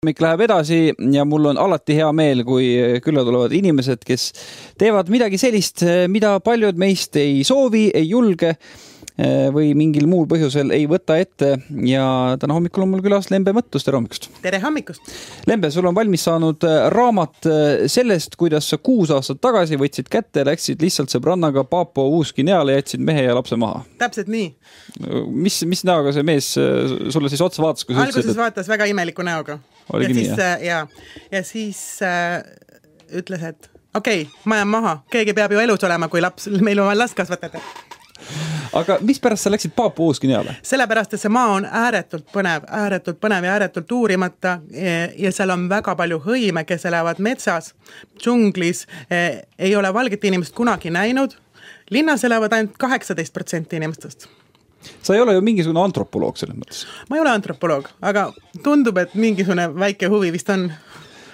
hommik läheb edasi ja mul on alati hea meel, kui külla tulevad inimesed, kes teevad midagi sellist, mida paljud meist ei soovi, ei julge eh, või mingil muul põhjusel ei võta ette ja täna hommikul on mul külas Lembe Mõttus, tere hommikust! tere hommikust! Lembe, sul on valmis saanud eh, raamat eh, sellest, kuidas sa kuus aastat tagasi võtsid kätte, läksid lihtsalt sõbrannaga Paapua Uus-Guineale, jätsid mehe ja lapse maha. täpselt nii. mis, mis näoga see mees sulle siis otsa vaatas, kui sa alguses ütlesid, et... vaatas väga imeliku näoga nii, jah? Äh, ja, ja siis äh, ütles, et okei okay,, ma jään maha, keegi peab ju elus olema, kui laps, meil on vaja last kasvatada aga mispärast sa läksid Paapua Uus-Guineale? sellepärast, et see maa on ääretult põnev, ääretult põnev ja ääretult uurimata ja seal on väga palju hõime, kes elavad metsas, džunglis, e, ei ole valget inimest kunagi näinud. linnas elavad ainult kaheksateist protsenti inimestest sa ei ole ju mingisugune antropoloog selles mõttes. ma ei ole antropoloog, aga tundub, et mingisugune väike huvi vist on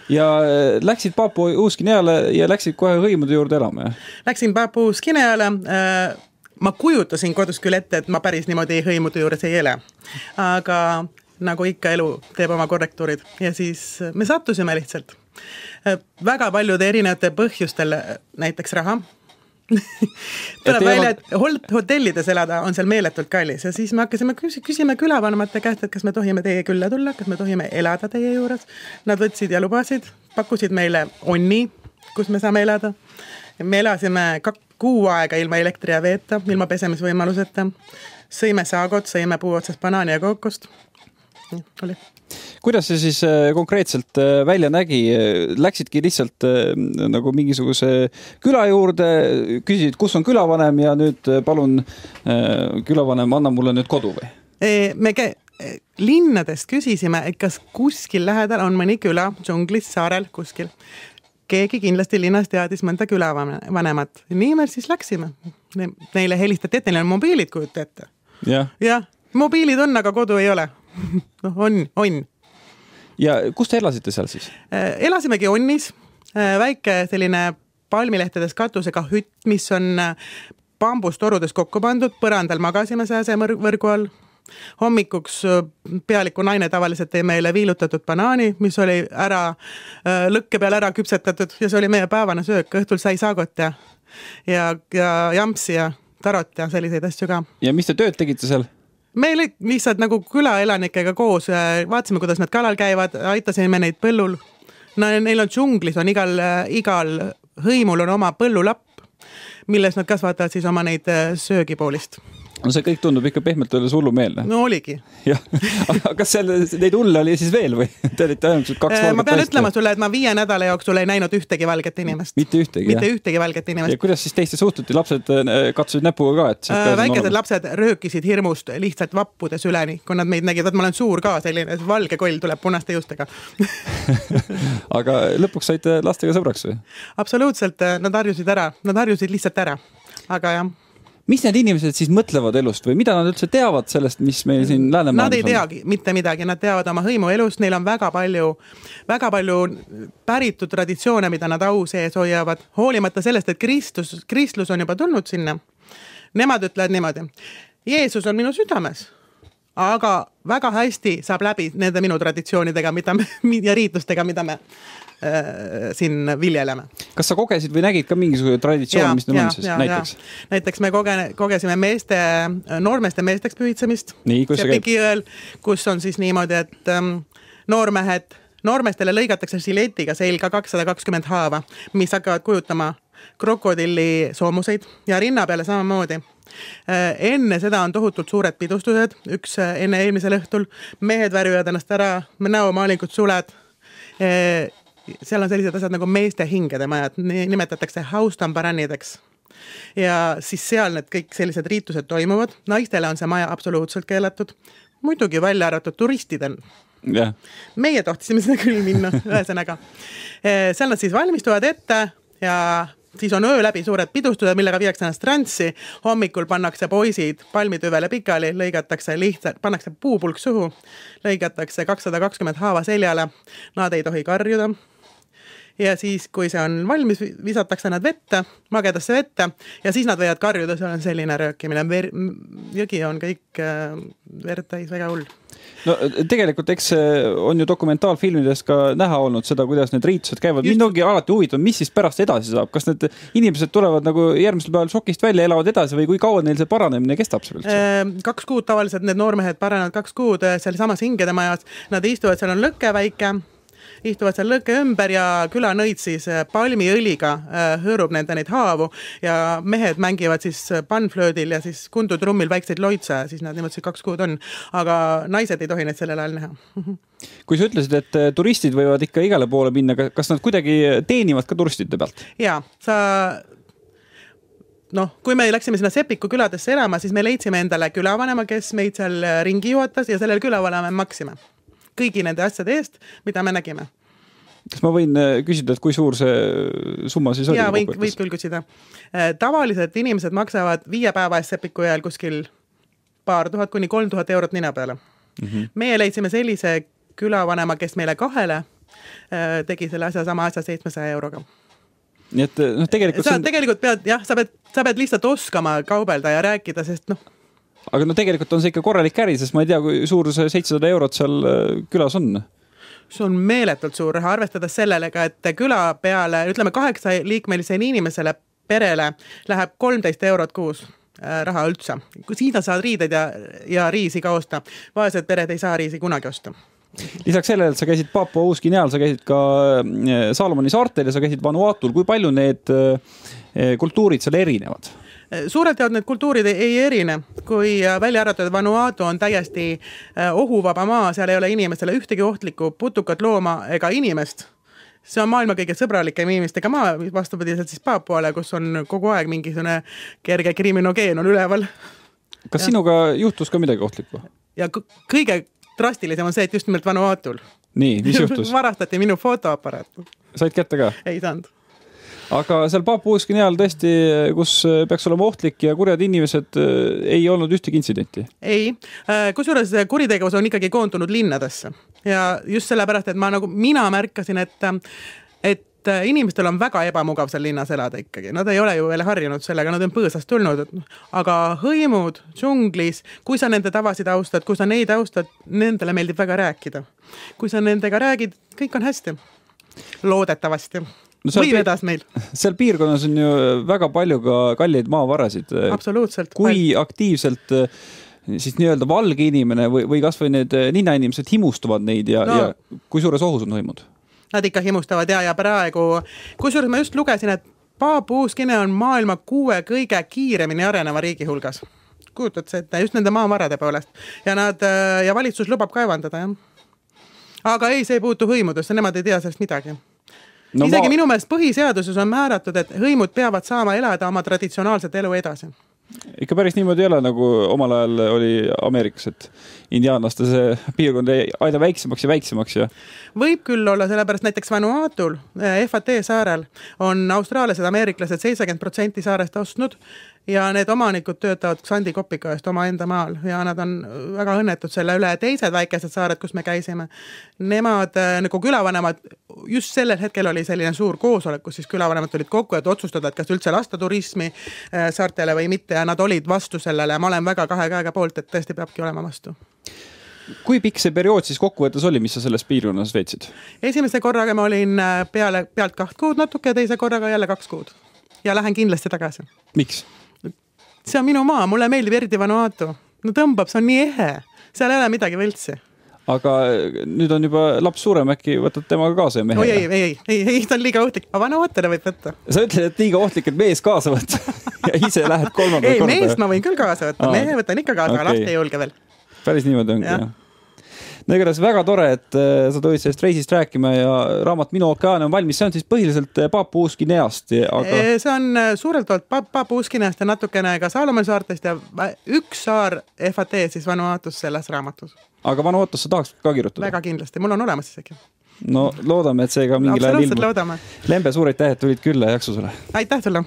ja äh, läksid Papua Uus-Guineale ja läksid kohe hõimude juurde elama, jah? Läksin Papua Uus-Guineale äh,. ma kujutasin kodus küll ette, et ma päris niimoodi hõimude juures ei ela. aga nagu ikka, elu teeb oma korrektuurid ja siis me sattusime lihtsalt äh, väga paljude erinevate põhjustel, näiteks raha tuleb välja, et hotellides elada on seal meeletult kallis ja siis me hakkasime küs küsima külavanemate käest, et kas me tohime teie külla tulla, kas me tohime elada teie juures. Nad võtsid ja lubasid, pakkusid meile onni, kus me saame elada. me elasime kak-, kuu aega ilma elektri ja veeta, ilma pesemisvõimaluseta. sõime saagot, sõime puu otsast banaani ja kookost. oli kuidas see siis äh, konkreetselt äh, välja nägi, läksidki lihtsalt äh, nagu mingisuguse küla juurde, küsisid, kus on külavanem ja nüüd palun, külavanem, anna mulle nüüd kodu või? me kä-, linnadest küsisime, et kas kuskil lähedal on mõni küla, džunglis, saarel, kuskil. keegi kindlasti linnas teadis mõnda külavanemat, nii me siis läksime. Neile helistati ette, neil on mobiilid, kujuta ette. jah ja,, mobiilid on, aga kodu ei ole noh, on, on ja kus te elasite seal siis? Äh, elasimegi Onnis, äh, väike selline palmilehtedes katusega hütt, mis on äh, bambustorudes kokku pandud, põrandal magasime sääsevõrgu all. hommikuks pealiku naine tavaliselt tõi meile viilutatud banaani, mis oli ära, lõkke peal ära küpsetatud ja see oli meie päevane söök, õhtul sai saagot ja, ja, ja jampsi ja tarot ja selliseid asju ka. ja mis te tööd tegite seal? Me lihtsalt nagu külaelanikega koos vaatasime, kuidas nad kalal käivad, aitasime neid põllul. no neil on džunglis on igal, igal hõimul on oma põllulapp, milles nad kasvatavad siis oma neid söögipoolist no see kõik tundub ikka pehmelt öeldes hullumeelne. no oligi. jah, aga kas seal neid hulle oli siis veel või? Te olite ainult kaks äh, valget ma pean naist, ütlema sulle, et ma viie nädala jooksul ei näinud ühtegi valget inimest. mitte ühtegi? mitte jah? ühtegi valget inimest. ja kuidas siis teiste suhtuti, lapsed äh, katsusid näpuga ka, et äh, väikesed lapsed röökisid hirmust lihtsalt vappudes üleni, kui nad meid nägid, vaat ma olen suur ka selline, valge koll tuleb punaste juustega aga lõpuks saite lastega sõbraks või? absoluutselt, nad harjusid ära, nad harjusid lihtsalt ära, aga jah mis need inimesed siis mõtlevad elust või mida nad üldse teavad sellest, mis meil siin Läänemaailmas on? Nad ei teagi mitte midagi, nad teavad oma hõimu elust, neil on väga palju, väga palju päritud traditsioone, mida nad au sees hoiavad, hoolimata sellest, et Kristus, kristlus on juba tulnud sinna. Nemad ütlevad niimoodi, Jeesus on minu südames aga väga hästi saab läbi nende minu traditsioonidega, mida me ja riitlustega, mida me äh, siin viljeleme. kas sa kogesid või nägid ka mingisugune traditsioon, mis neil on siis ja, näiteks? näiteks me koge-, kogesime meeste, noormeeste meesteks pühitsemist. nii, kuidas see käib? kus on siis niimoodi, et ähm, noormehed, noormeestele lõigatakse žiletiga selga kakssada kakskümmend haava, mis hakkavad kujutama krokodilli soomuseid ja rinna peale samamoodi enne seda on tohutult suured pidustused, üks äh, enne eelmisel õhtul, mehed värvivad ennast ära, näomaalingud, suled. Äh, seal on sellised asjad nagu meeste hingede majad, nimetatakse haustambaranideks ja siis seal need kõik sellised riitused toimuvad, naistele on see maja absoluutselt keelatud, muidugi välja arvatud turistidel. Yeah.. meie tohtisime sinna küll minna, ühesõnaga. seal nad siis valmistuvad ette ja siis on öö läbi suured pidustused, millega viiakse ennast transsi. hommikul pannakse poisid palmitüvele pikali, lõigatakse lihtsalt, pannakse puupulk suhu, lõigatakse kakssada kakskümmend haava seljale. Nad ei tohi karjuda. Ja siis, kui see on valmis, visatakse nad vette, magedasse vette ja siis nad võivad karjuda, seal on selline röökimine, jõgi on kõik äh, verd täis, väga hull. No tegelikult, eks on ju dokumentaalfilmides ka näha olnud seda, kuidas need riitused käivad. mind ongi alati huvitav, mis siis pärast edasi saab, kas need inimesed tulevad nagu järgmisel päeval šokist välja, elavad edasi või kui kaua neil see paranemine kestab seal üldse? Ehm, kaks kuud tavaliselt need noormehed paranevad kaks kuud eh, sealsamas hingede majas, nad istuvad, seal on lõke väike istuvad seal lõkke ümber ja külanõid siis äh, palmiõliga äh, hõõrub nende neid haavu ja mehed mängivad siis äh, pannflöödil ja siis kundutrummil väikseid loitse, siis nad niimoodi kaks kuud on. aga naised ei tohi neid sellel ajal näha kui sa ütlesid, et turistid võivad ikka igale poole minna, kas nad kuidagi teenivad ka turistide pealt? jaa, sa noh, kui me läksime sinna Sepiku küladesse elama, siis me leidsime endale külavanema, kes meid seal ringi juhatas ja sellele külavanemale maksime kõigi nende asjade eest, mida me nägime kas ma võin äh, küsida, et kui suur see summa siis oli? jaa, võid, võid küll küsida. Äh, tavaliselt inimesed maksavad viie päeva eest Sepiku jõel kuskil paar tuhat kuni kolm tuhat eurot nina peale mm. -hmm. meie leidsime sellise külavanema, kes meile kahele äh, tegi selle asja, sama asja seitsmesaja euroga nii et noh, tegelikult sa on... tegelikult pead jah, sa pead, sa pead lihtsalt oskama kaubelda ja rääkida, sest noh, aga no tegelikult on see ikka korralik äri, sest ma ei tea, kui suur see seitsesada eurot seal külas on see on meeletult suur raha, arvestades sellele ka, et küla peale, ütleme kaheksaliikmelisele inimesele, perele läheb kolmteist eurot kuus äh, raha üldse. siin sa saad riideid ja, ja riisi ka osta. vaesed pered ei saa riisi kunagi osta lisaks sellele, et sa käisid Papua Uus-Guineal, sa käisid ka äh, Salomoni saartel ja sa käisid Vanuatul, kui palju need äh, kultuurid seal erinevad? Suurelt jaolt need kultuurid ei erine, kui äh, välja arvatud Vanuatu on täiesti äh, ohuvaba maa, seal ei ole inimestele ühtegi ohtlikku putukat, looma ega inimest see on maailma kõige sõbralikem inimestega maa, vastupidiselt siis Papuale, kus on kogu aeg mingisugune kerge kriminogeen on üleval. kas ja. sinuga juhtus ka midagi ohtlikku? ja kõige drastilisem on see, et just nimelt Vanuatul. nii, mis juhtus varastati minu fotoaparaat. said kätte ka? ei saanud aga seal Papua-Uus-Guineal tõesti, kus peaks olema ohtlik ja kurjad inimesed, ei olnud ühtegi intsidenti? ei, äh, kusjuures kuritegevus on ikkagi koondunud linnadesse ja just sellepärast, et ma nagu, mina märkasin, et et inimestel on väga ebamugav seal linnas elada ikkagi, nad ei ole ju veel harjunud sellega, nad on põõsast tulnud, aga hõimud džunglis, kui sa nende tavasid austad, kui sa neid austad, nendele meeldib väga rääkida. kui sa nendega räägid, kõik on hästi. loodetavasti no või vedas meil. seal piirkonnas on ju väga palju ka kalleid maavarasid. absoluutselt. kui palju. aktiivselt eh, siis nii-öelda valge inimene või, või kasvõi need eh, ninnainimesed himustavad neid ja no., ja kui suures ohus on hõimud? Nad ikka himustavad ja, ja praegu, kusjuures ma just lugesin, et Paapua-Uus-Guinea on maailma kuue kõige kiiremini areneva riigi hulgas. kujutad sa ette, just nende maavarade poolest ja nad eh, ja valitsus lubab kaevandada, jah. aga ei, see ei puutu hõimudesse, nemad ei tea sellest midagi no isegi ma... minu meelest põhiseaduses on määratud, et hõimud peavad saama elada oma traditsionaalset elu edasi ikka päris niimoodi ei ole, nagu omal ajal oli Ameerikas, et indiaanlaste see piirkond jäi aina väiksemaks ja väiksemaks ja. võib küll olla, sellepärast näiteks Vanuatul, eh, FAT saarel on austraallased, ameeriklased seitsekümmend protsenti saarest ostnud ja need omanikud töötavad Xandi kopika eest omaenda maal ja nad on väga õnnetud selle üle. teised väikesed saared, kus me käisime, nemad äh, nagu külavanemad, just sellel hetkel oli selline suur koosolek, kus siis külavanemad tulid kokku, et otsustada, et kas üldse lasta turismi äh, saartele või mitte ja nad olid vastu sellele ja ma olen väga kahe käega poolt, et tõesti peabki olema vastu kui pikk see periood siis kokkuvõttes oli, mis sa selles piirkonnas veetsid? esimese korraga ma olin äh, peale, pealt kaht kuud natuke, teise korraga jälle kaks kuud. ja lähen kindlasti tagasi. miks? See on minu maa, mulle meeldib eriti Vanuatu. no tõmbab, see on nii ehe, seal ei ole midagi võltsi aga nüüd on juba laps suurem, äkki võtad temaga kaasa ja mehe? oi ei, ei, ei, ei, ei, ta on liiga ohtlik, aga Vanuatule võib võtta. sa ütled, et liiga ohtlik, et mees kaasa võtta ja ise lähed kolmandat korda? ei, meest ma võin küll kaasa võtta, mehe võtan ikka kaasa okay., aga last ei julge veel. päris niimoodi ongi jah ja.? No igatahes väga tore, et äh, sa tulid sellest reisist rääkima ja raamat Minu ookeaan on valmis, see on siis põhiliselt äh, Papua-Uus-Guineast, aga. see on suurelt poolt Papua-Uus-Guineast ja natukene ka Saalomoni saartest ja üks saar FAT siis Vanuatus selles raamatus. aga Vanuatusse tahaks ka kirjutada? väga kindlasti, mul on olemas isegi no loodame, et see ka mingil ajal ilmub. Lembe, suur aitäh, et tulid külla, jaksu sulle! aitäh sulle!